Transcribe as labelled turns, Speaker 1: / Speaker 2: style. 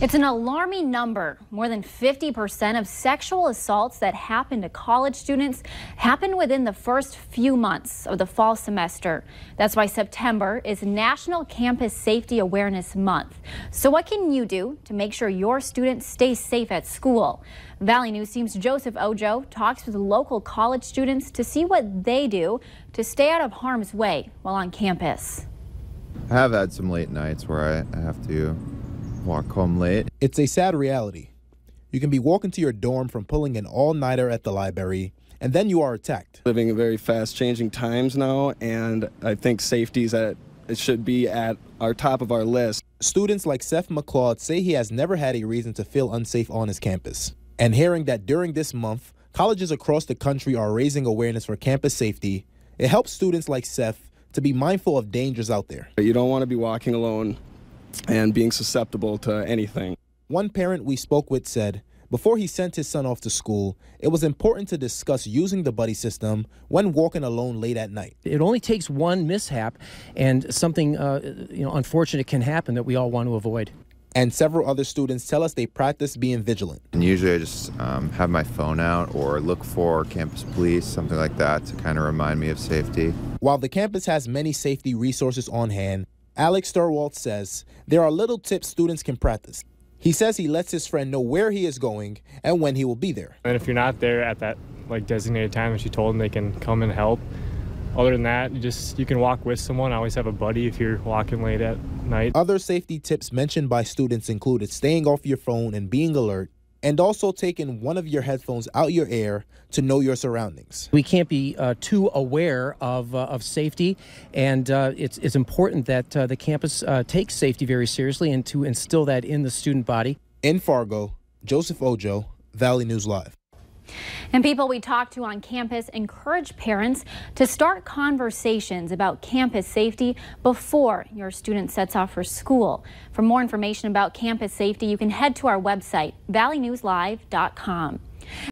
Speaker 1: It's an alarming number. More than 50% of sexual assaults that happen to college students happen within the first few months of the fall semester. That's why September is National Campus Safety Awareness Month. So what can you do to make sure your students stay safe at school? Valley News Team's Joseph Ojo talks with local college students to see what they do to stay out of harm's way while on campus.
Speaker 2: I have had some late nights where I have to walk home late.
Speaker 3: It's a sad reality. You can be walking to your dorm from pulling an all nighter at the library, and then you are attacked.
Speaker 4: Living in very fast changing times now, and I think safety is at it should be at our top of our list.
Speaker 3: Students like Seth McLeod say he has never had a reason to feel unsafe on his campus. And hearing that during this month, colleges across the country are raising awareness for campus safety, it helps students like Seth to be mindful of dangers out there.
Speaker 4: You don't want to be walking alone and being susceptible to anything.
Speaker 3: One parent we spoke with said, before he sent his son off to school, it was important to discuss using the buddy system when walking alone late at night.
Speaker 5: It only takes one mishap, and something uh, you know unfortunate can happen that we all want to avoid.
Speaker 3: And several other students tell us they practice being vigilant.
Speaker 2: And usually I just um, have my phone out or look for campus police, something like that, to kind of remind me of safety.
Speaker 3: While the campus has many safety resources on hand, Alex Sturwalt says there are little tips students can practice. He says he lets his friend know where he is going and when he will be there.
Speaker 6: And if you're not there at that like designated time that you told them, they can come and help. Other than that, you just you can walk with someone. I always have a buddy if you're walking late at night.
Speaker 3: Other safety tips mentioned by students included staying off your phone and being alert, and also taking one of your headphones out your ear to know your surroundings.
Speaker 5: We can't be uh, too aware of, uh, of safety, and uh, it's, it's important that uh, the campus uh, takes safety very seriously and to instill that in the student body.
Speaker 3: In Fargo, Joseph Ojo, Valley News Live.
Speaker 1: And people we talked to on campus encourage parents to start conversations about campus safety before your student sets off for school. For more information about campus safety, you can head to our website, valleynewslive.com.